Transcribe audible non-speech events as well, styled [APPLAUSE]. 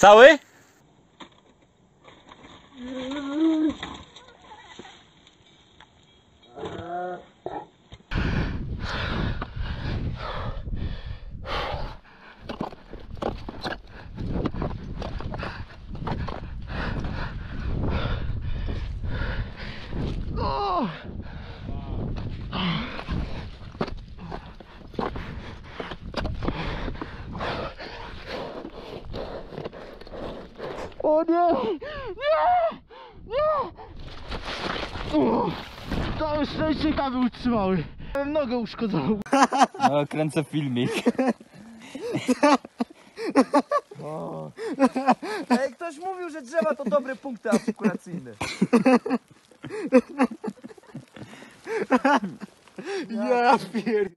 Cały? O nie! Nie! Nie! Uff, Całe szczęście kawy utrzymały. Miałem nogę uszkodzoną. No, kręcę filmik. [LAUGHS] Ej, ktoś mówił, że drzewa to dobre punkty asekuracyjne. [LAUGHS] Ja pier...